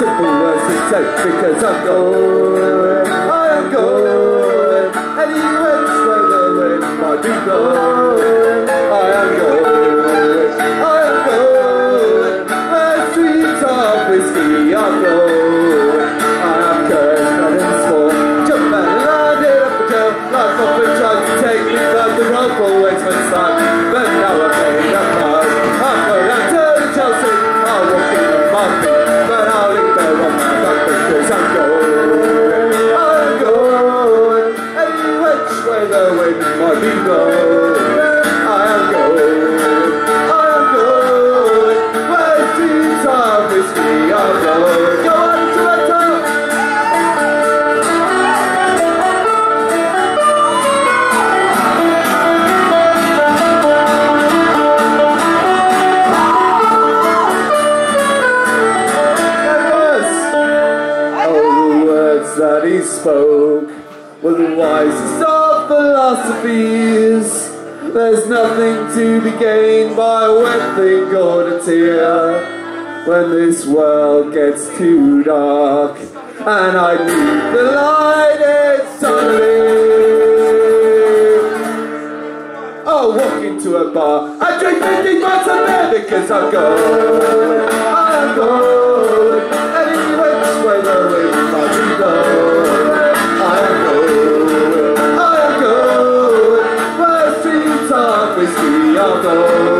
simple words he said, because I'm going, I am going, any which way the wind philosophies. There's nothing to be gained by a wet thing or a tear when this world gets too dark and I need the light it's suddenly. I'll walk into a bar. I drink 50 pints of beer because I'm going. I'm going. Any which way the wind might be whiskey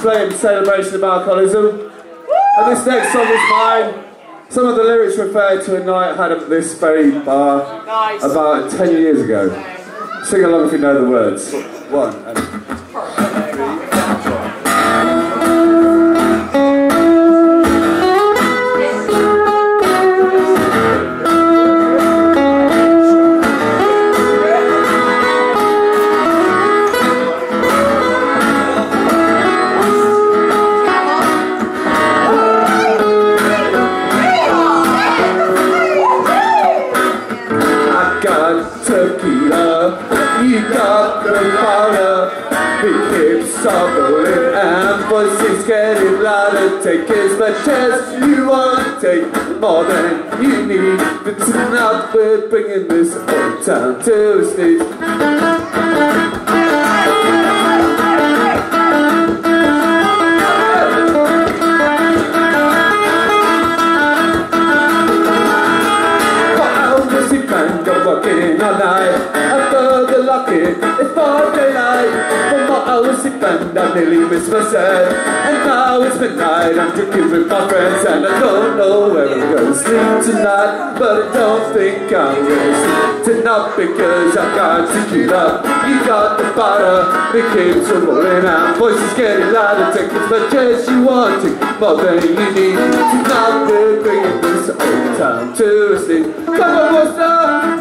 Playing Celebration of Alcoholism. And this next song is mine. Some of the lyrics refer to a night I had at this very bar about 10 years ago. Sing along if you know the words. One. And voices getting louder. Take as much as you want, take more than you need. But tonight we're bringing this old town to a sneeze. Working all night it's daylight From what I was a band, I nearly missed myself And now it's midnight, I'm drinking with my friends And I don't know where I'm gonna sleep tonight But I don't think I'm gonna sleep tonight Because I got tequila, you got the powder The kids are rolling out, voices getting louder Take as much as you want, take more than you need. Tonight we're bringing this old town to a sleep. Come on, Worcester!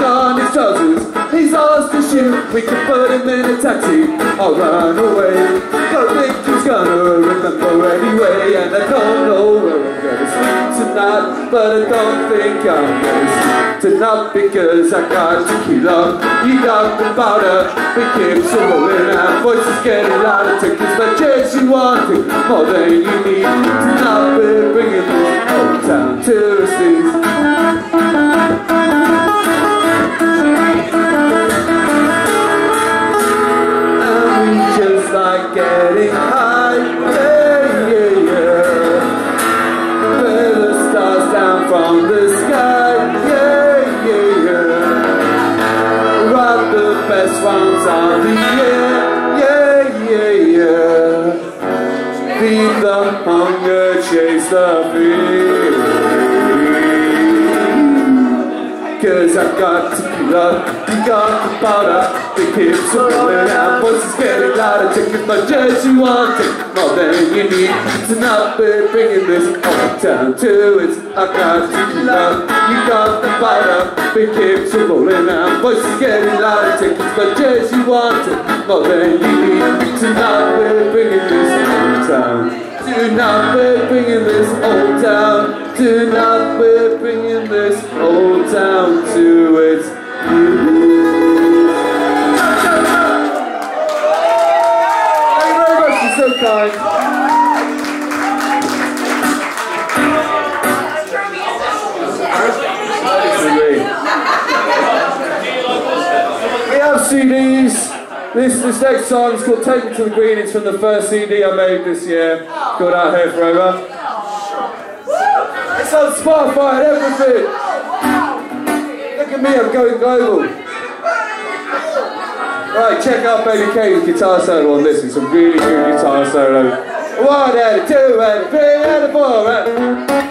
Got on his trousers. He's lost his shoe. We can put him in a taxi or run away. But he's gonna remember anyway. And I don't know where I'm gonna sleep tonight. But I don't think I'm gonna sleep tonight because I got tequila. You got the powder. The kids are rolling out. Voices getting louder. Take as much as you want to. More than you need. Tonight we're bringing this old town to a sneeze. Cause I got tequila, you got the powder The kids are rolling out, voices getting louder Take as much as you want, take more than you need. To not be bringing this all down to it I got tequila, you got the powder The kids are rolling out, voices getting louder Take as much as you want, take more than you need. To not be bringing this all down do not be bringing this old town. Do not be bringing this old town to its Thank you very much. You're so kind. We have CDs. This, this next song is called Take Me to the Green. It's from the first CD I made this year. Called Out Here Forever. It's on Spotify and everything. Look at me, I'm going global. Right, check out Baby K's guitar solo on this. It's a really good guitar solo. One and a two and a three and a four. And...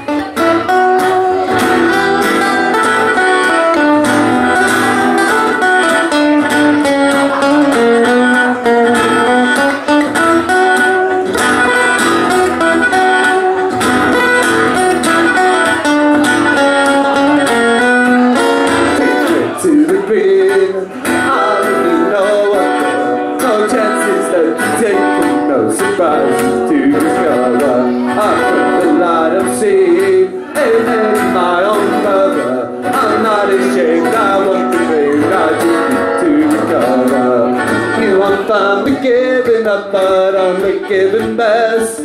but the giving best.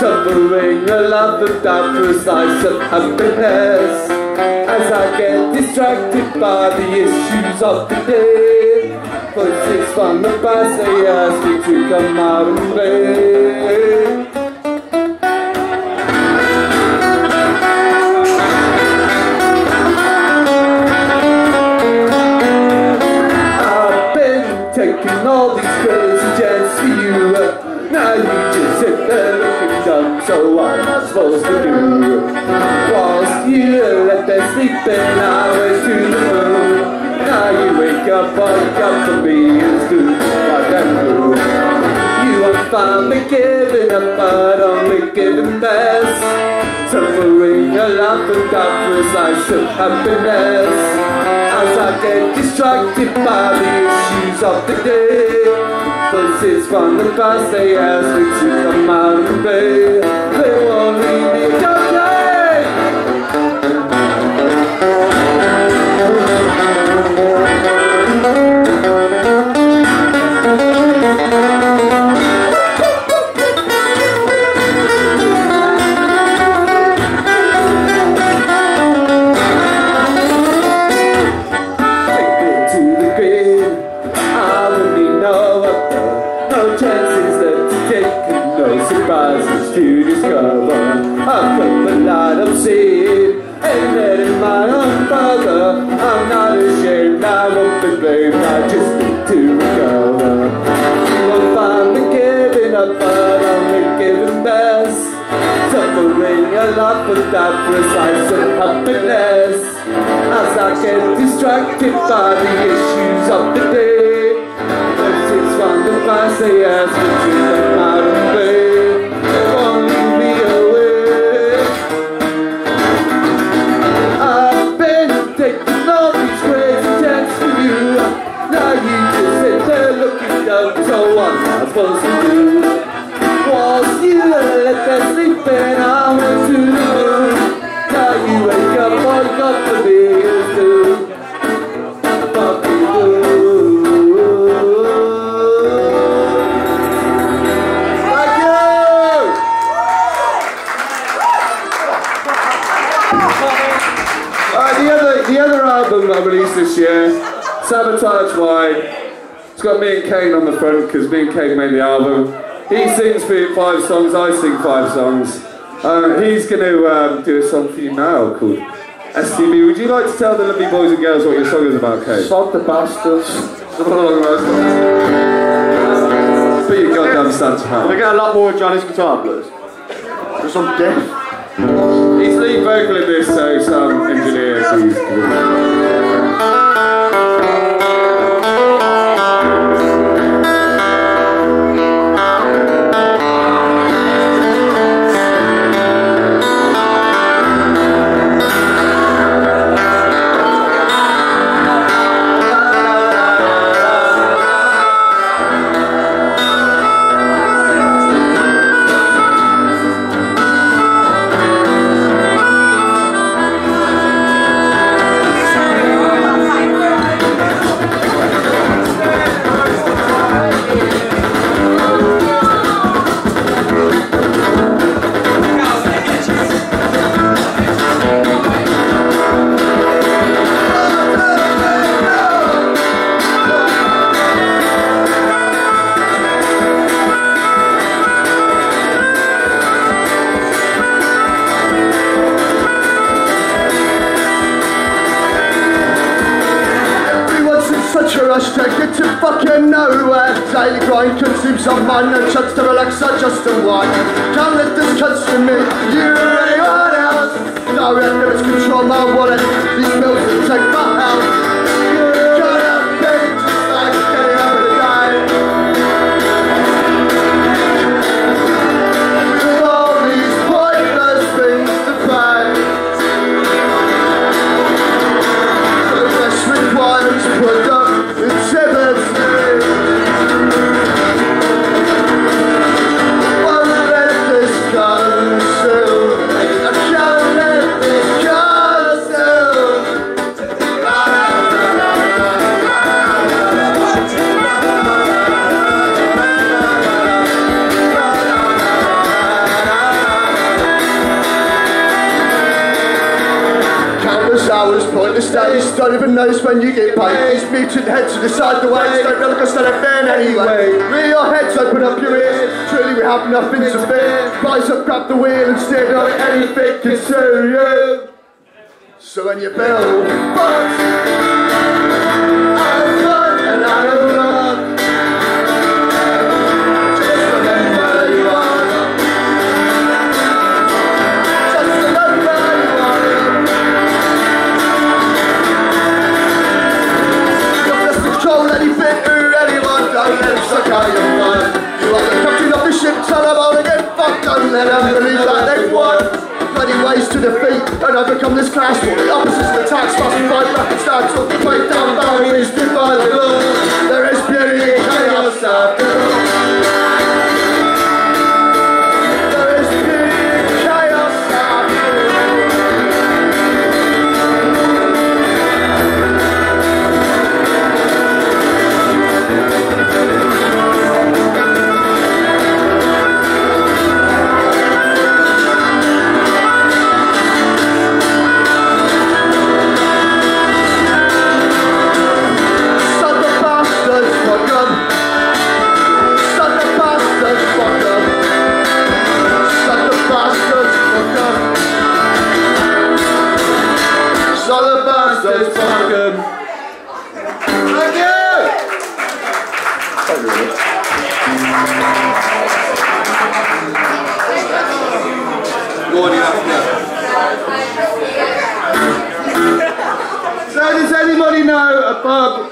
Suffering a love without a slice of happiness. As I get distracted by the issues of the day Voices from the past they ask me to come out and play taking all these Now you just sit there looking dumb So what am I supposed to do? Whilst you let them sleeping hours to the moon Now you wake up, wake up for me and do what I do You find me giving up but only giving best Suffering a life without a slice of happiness as I get distracted by the issues of the day Voices from the past, they ask me to come out and play. They won't leave me okay Take lot without precise happiness. As I get distracted by the issues of the day Voices from the past they ask me to come out and play Front because me and Cain made the album. He sings for five songs, I sing five songs. Um, he's going to um, do a song for you now called STB. Would you like to tell the lovely boys and girls what your song is about, Cain? Sod the bastards. Something along those lines. Be your goddamn Santa Can I get a lot more of Johnny's guitar, please? Because I'm deaf. He's lead vocal in this, so some engineer please. The don't really understand a fan anyway. Rear your heads, open up your ears, truly we have nothing to fear. Rise up, grab the wheel and steer, not anything can sue you. So when you feel fucked, don't let them believe that they've won. Plenty ways to defeat and overcome this clash war. The opposites of attacks must be fight back and start to break down boundaries, defy the law. There is beauty in chaos after all.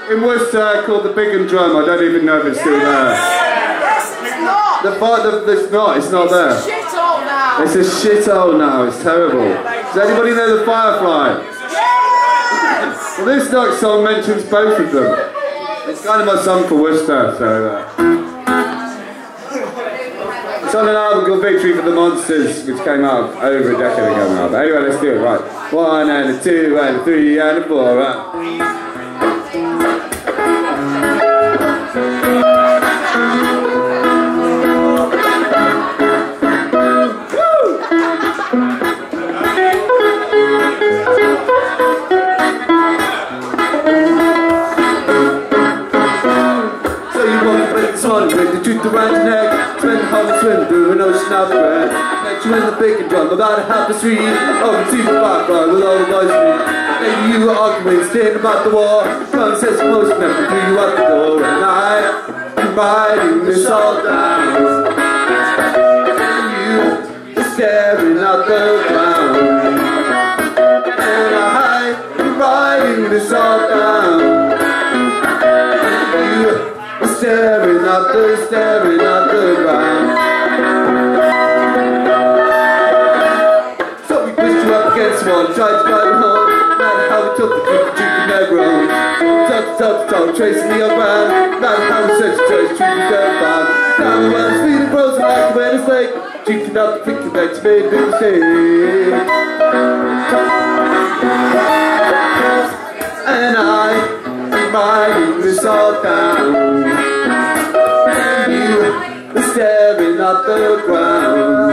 In Worcester called the Big and Drum? I don't even know if it's still there. Yes, It's not. The bar, the, it's not, it's not there. Shit all now. It's a shithole now, it's terrible. Does anybody know the Firefly? Yes. Well, this next song mentions both of them. It's kind of my song for Worcester, so. Uh, it's on an album called Victory for the Monsters, which came out over a decade ago now. But anyway, let's do it, right. One and a two and a three and a four, right? So you want to break the the truth around your neck. Spend the whole swim through an ocean of bread Met you in the big and drum about a half a street Over to oh, the firefly with all the boys Maybe you were arguing, staying about the war. Gun says most never threw you out the door, and I am writing this all down. And you staring at the ground, this all down. You staring at the, staring at the ground. So we pushed you up against one, tried to drive home. Not how we took the drink, the drink, the ground. Touch, touch, touch, tracing the ground. Not how we search, search, treat the dead band. Now the one's feeling frozen like a wet snake. Drinking up thinking back to made a mistake. And I am writing this all down. And you are staring at the ground.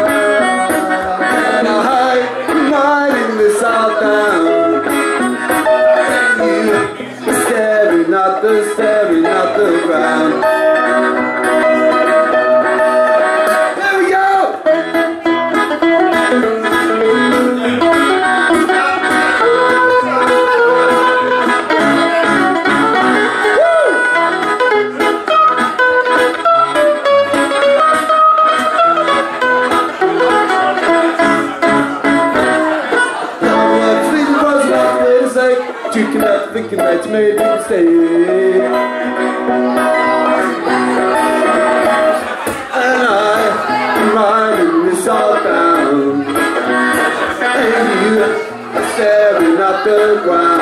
Staring at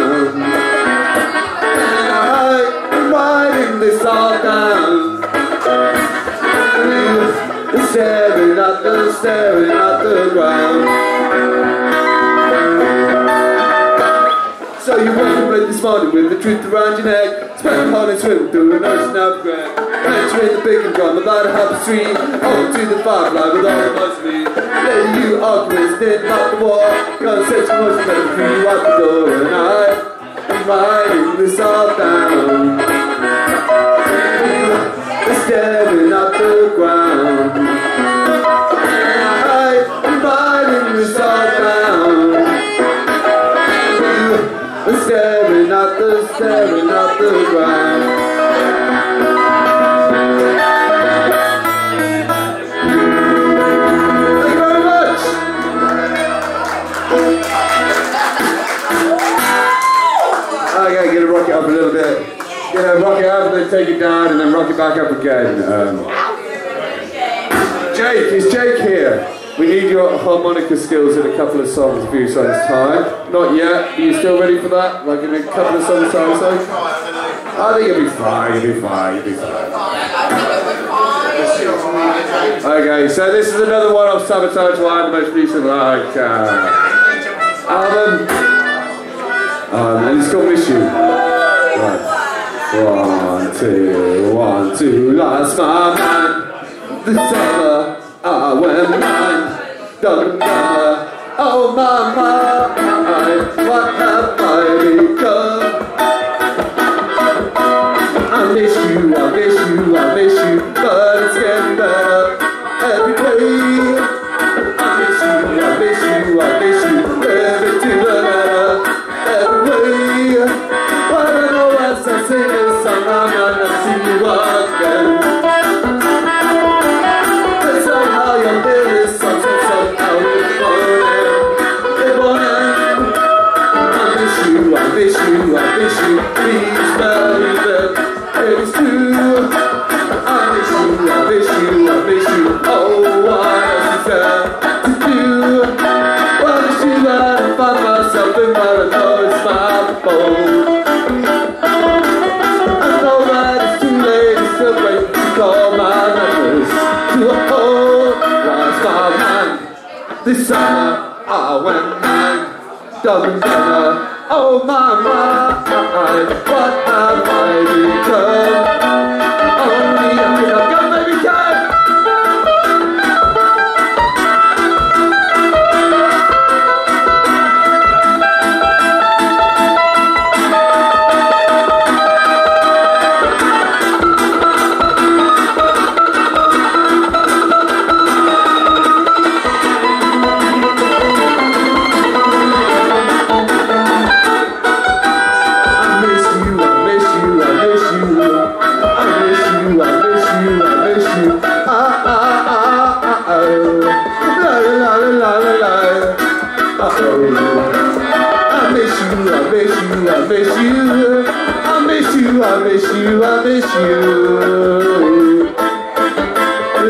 late this morning with the truth around your neck. Spent a morning swimming through an ocean of regret Entering the big and drum about a half a stream Over to the firefly with all the muscles Letting you arguments did not the war. Conversation was better for you out the door And I am writing this all down staring at the ground staring at the ground. Gotta get it rock up a little bit. Yeah, rock it up and then take it down and then rock it back up again. Um, Jake, is Jake? We need your harmonica skills in a couple of songs, a few songs time. Not yet. Are you still ready for that? Like in a couple of songs time, so? I think you'll be fine, you'll be fine, you'll be fine. Okay, so this is another one of Sabotage One, the most recent like uh, album. Um, and it's called Miss You. Right. One, two, one, two, lost my mind. This summer I went blind. Don't. Oh my mind, what have I become? I miss you, I miss you, doesn't matter. Oh my mind, what have I become? miss you, I miss you, I miss you, I miss you.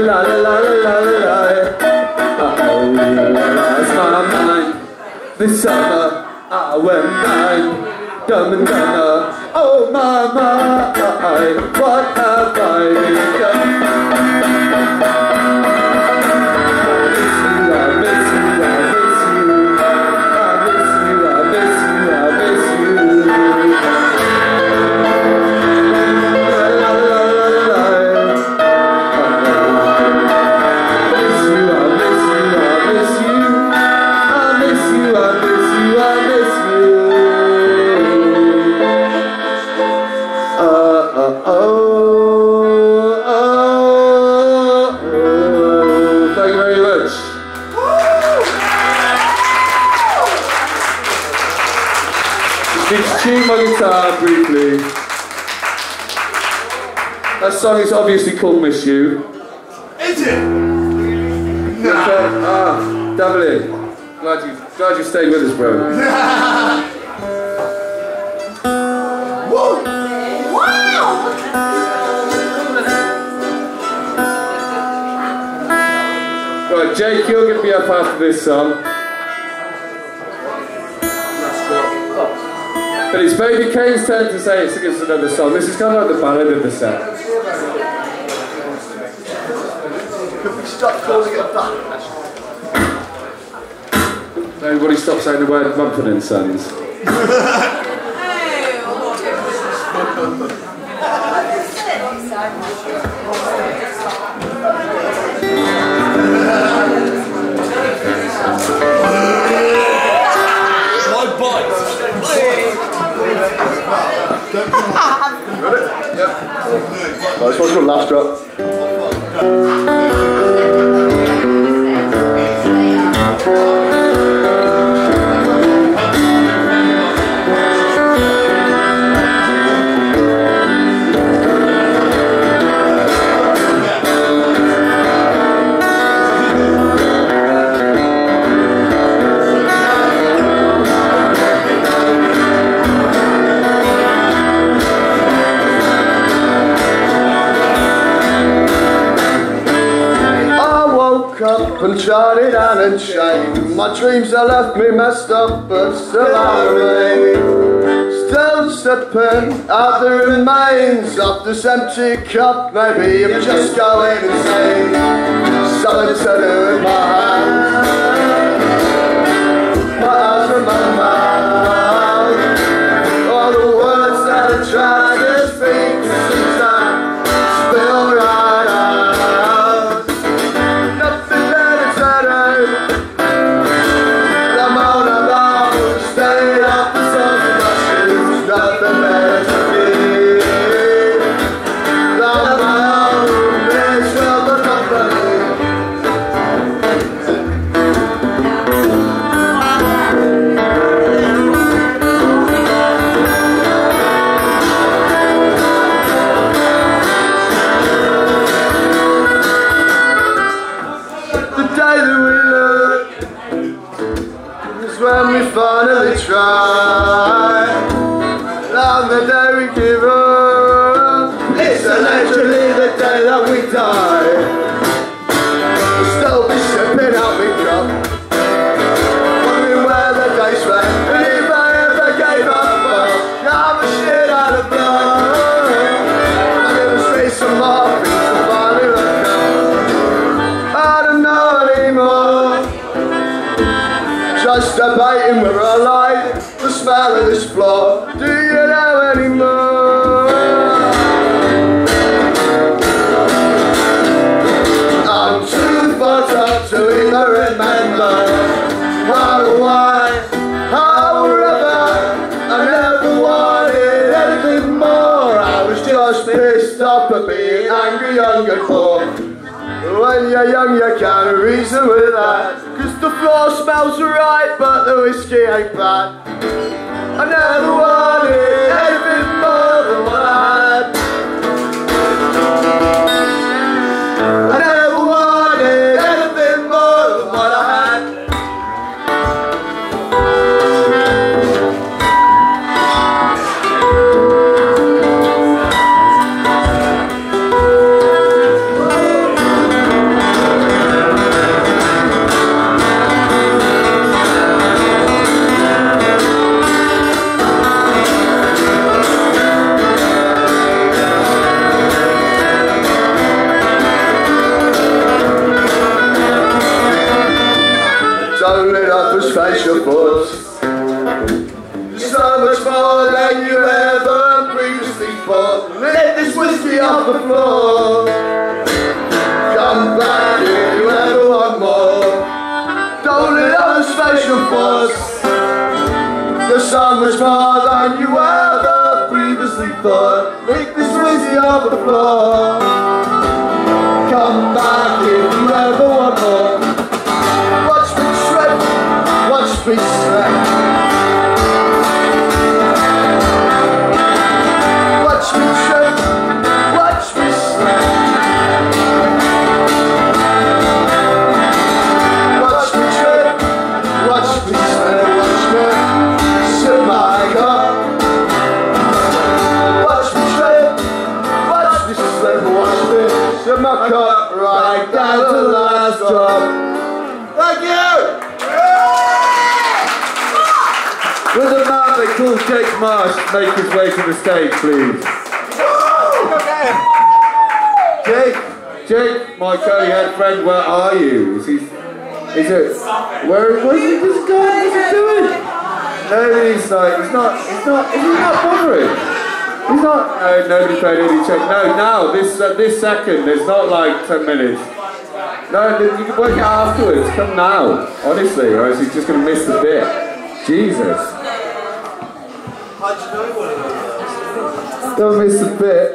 La la la la la la oh, last my mind. This summer I went blind, dumb and dumber. Oh my my, what have I become? Song is obviously called Miss You. Is it? No. Ah, Devlin, glad you glad you stayed with us, bro. Right, Jake, you're going to be up after this song. But it's Baby Cain's turn to say it, sing us another song. This is kind of like the ballad of the set. Could we stop calling it that? Everybody stop saying the word Mumford and Sons. This one's got last drop. Tried it on chain. My dreams have left me messed up, but still I remain. Still sipping out the remains of this empty cup. Maybe I'm just going insane. Something to do with my hands, angry young poor. When you're young, you can't reason with that. Cause the floor smells right, but the whiskey ain't bad. I never wanted anything more than what off the floor. Come back if you ever want more. Don't let other special force. You're so much more than you ever previously thought. Make this whiskey off the floor. Come back if you ever want more. Marsh make his way to the stage, please? Jake, Jake, my curly haired friend, where are you? Is he? Is it? Where? Where's he just going? What's he doing? Nobody's like, he's not, he's not, he's not bothering. He's not. No, nobody paid any check. No, now this uh, this second. There's not like ten minutes. No, you can work it afterwards. Come now, honestly, or else he's just gonna miss the bit. Jesus. Don't miss the bit.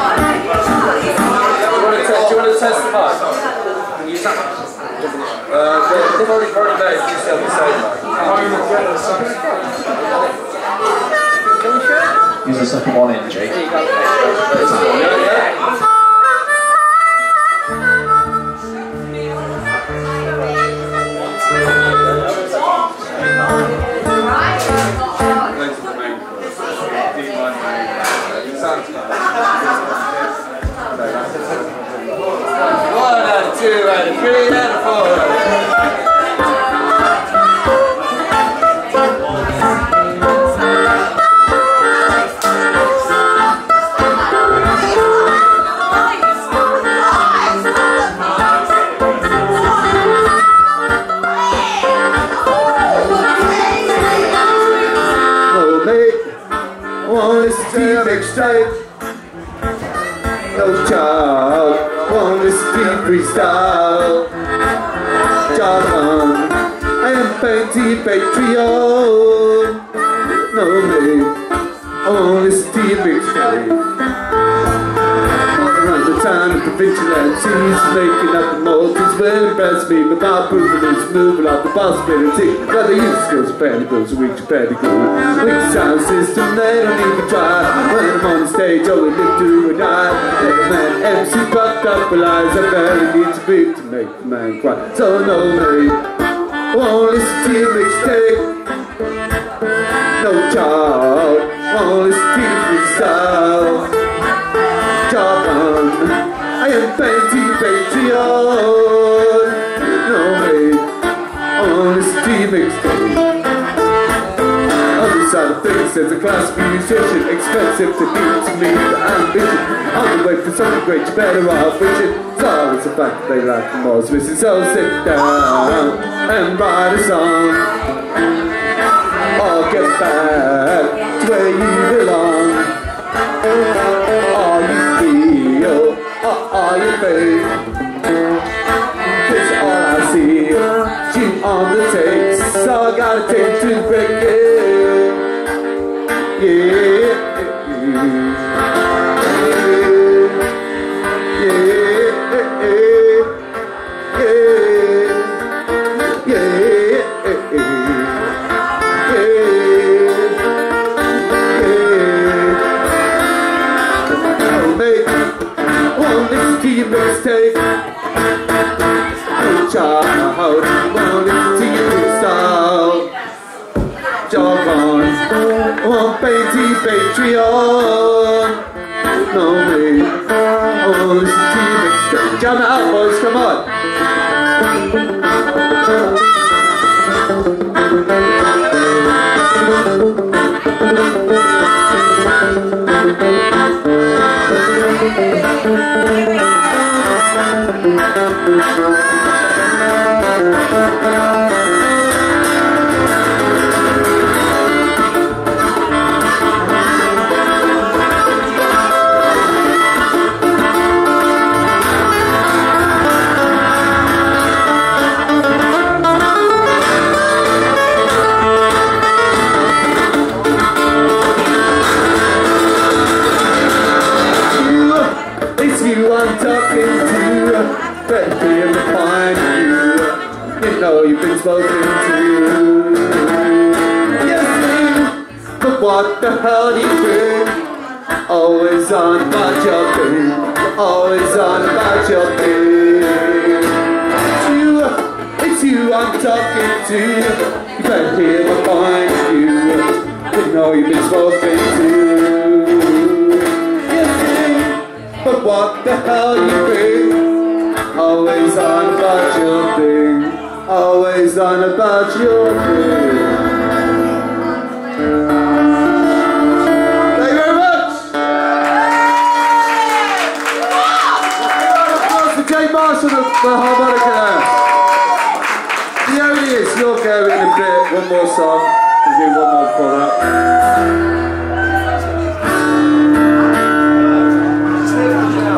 Do you want to, te- do you want to test the mic? Can you use? Uh, they- they've already already made it. You still have the same. Use the second one in, Jake. Pantyhose to reach a pedigree Weak sound system they don't even try. When I'm on stage oh it live through Let the man MC fucked up lies I barely need to be to make the man cry. So no mate, expensive to beat to meet the ambition. On the way for something great, you better off with wishing. It's a fact they like the most. So sit down and write a song. Or get back to where you belong. Are you or are you fake? Oh, one listen to your freestyle. Jog on, one painty Patreon. No me, oh, your mixtape. Jam out, boys, come on. Thank you. Spoken to. Yes. But what the hell do you do? Always on about your thing. Always on about your thing. It's you, it's you I'm talking to. You better hear my of view. You know you've been spoken to. But what the hell do you bring? Always on about your thing. Always on about your Jay Marshall, the, the harmonica. The only is you'll go in a bit, one more song, and do one more for that.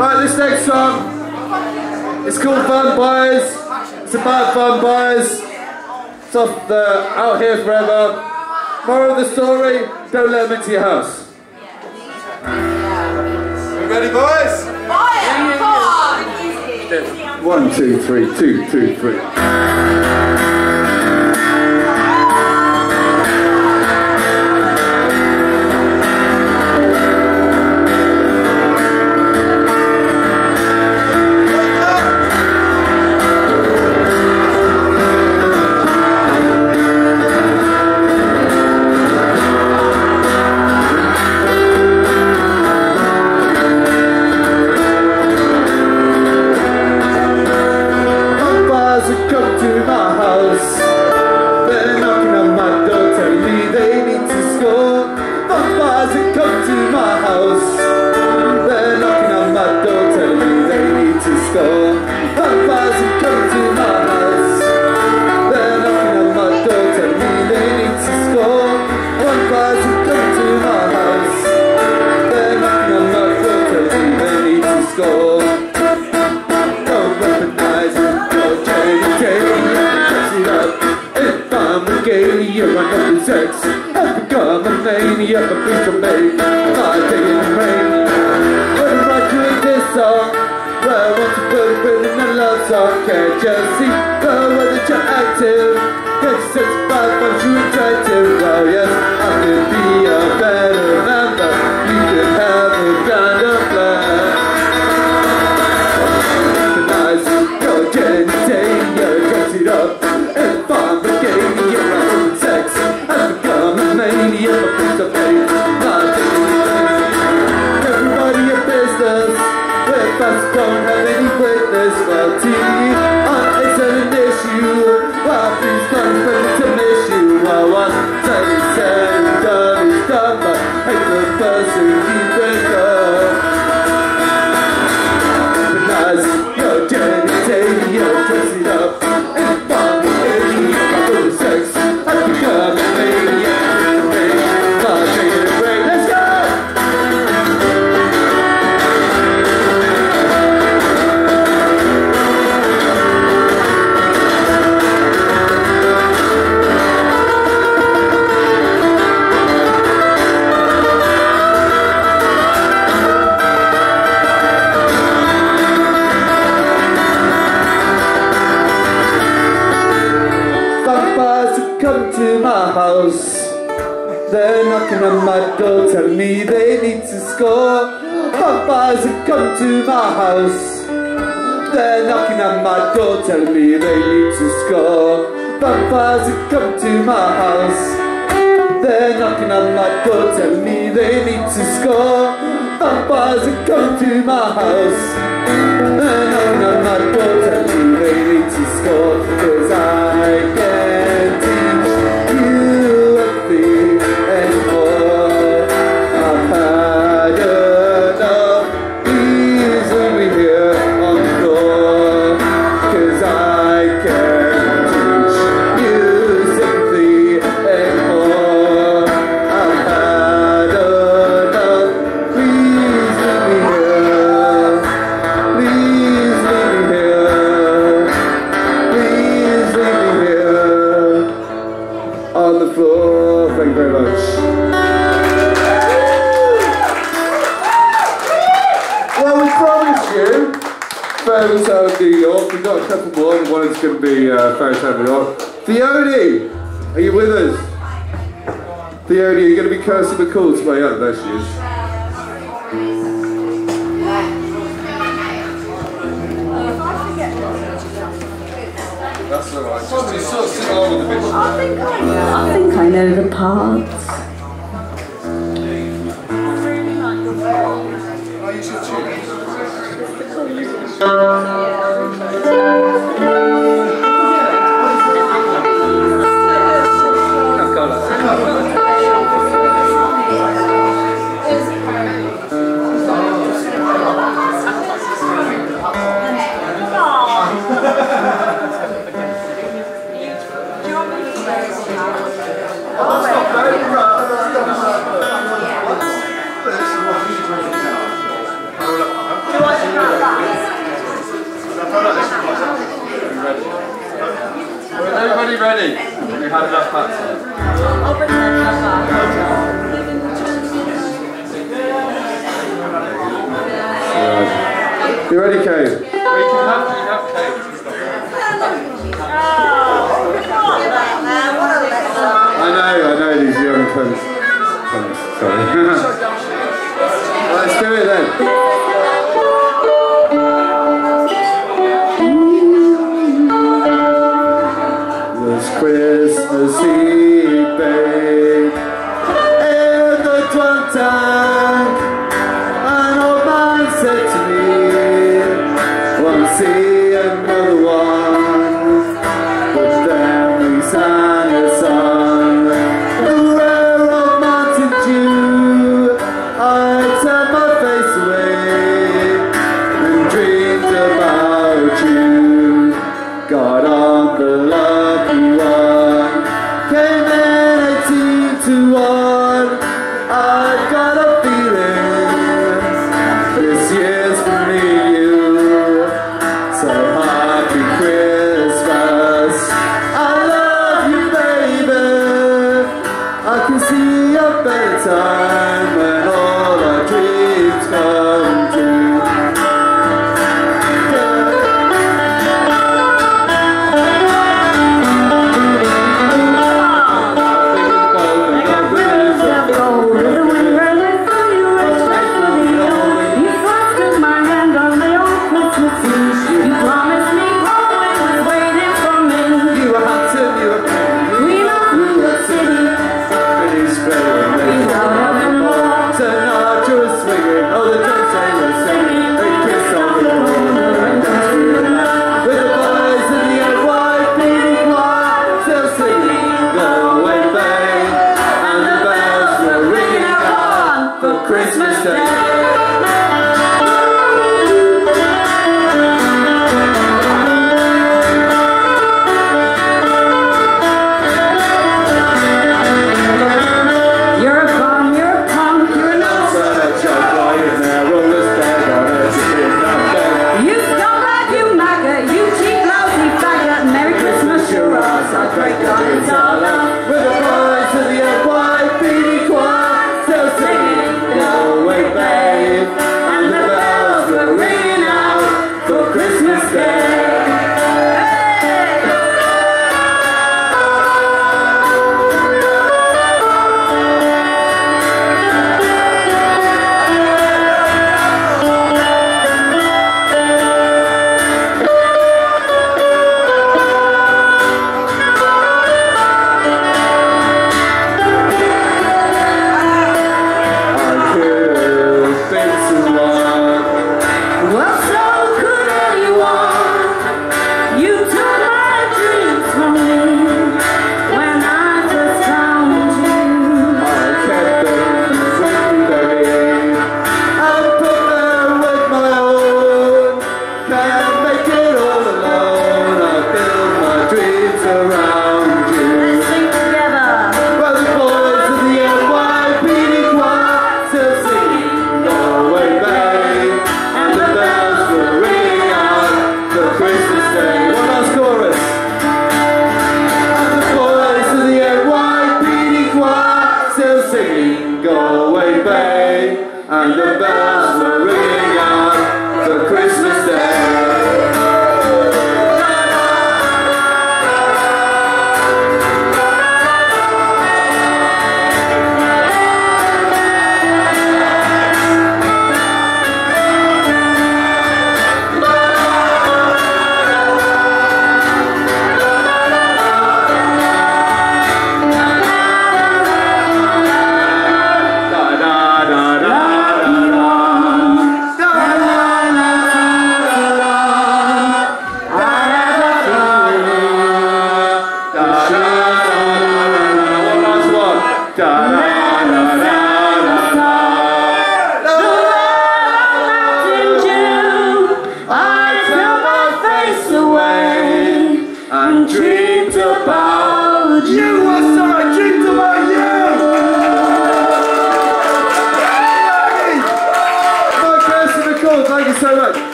Alright, this next song it's called Vampires. It's about fun, boys. It's off the Out Here Forever. Moral of the story, don't let them into your house. You ready, boys? Fire! Come on! One, two, three, two, two, three. I don't have any witness Well, to house. They're knocking on my door, telling me they need to score. Vampires have come to my house. They're knocking on my door, telling me they need to score. Vampires have come to my house. They're knocking on my door, telling me they need to score. Cause I Going Kirsty MacColl to? There she is. That's alright. Just, sort of along with the bit. I think I know the parts. You ready, Kate. I know, I know these young cunts, Sorry. Let's do it then.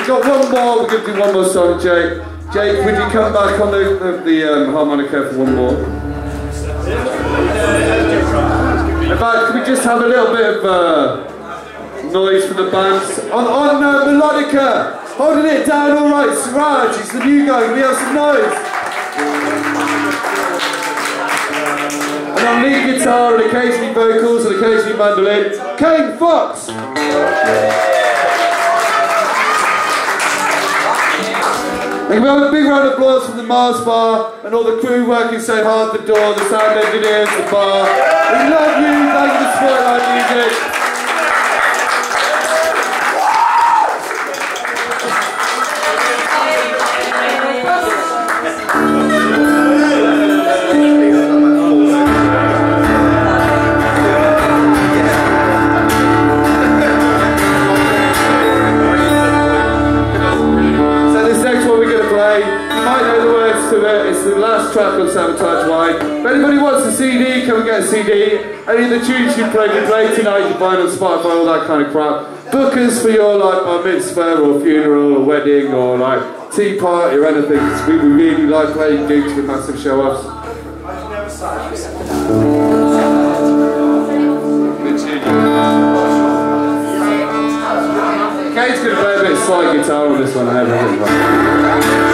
We've got one more. We're going to do one more song, Jake. Jake, would you come back on the, the, the um, harmonica for one more? In fact, can we just have a little bit of uh, noise for the bands? On, on uh, melodica, holding it down all right, Siraj, he's the new guy, we have some noise? And on lead guitar and occasionally vocals and occasionally mandolin, Cain Fox! And we have a big round of applause from the Marrs Bar and all the crew working so hard the door, the sound engineers, the bar. We love you, thank you for supporting our music. Track on Sabotage Wine. If anybody wants a CD, come and get a CD. Any of the tunes you play, tonight, you can find on Spotify, all that kind of crap. Book us for your like bar mitzvah or funeral or wedding or like tea party or anything. we really like playing gigs with massive show-offs. Kate's going to play a bit of slide guitar on this one, I have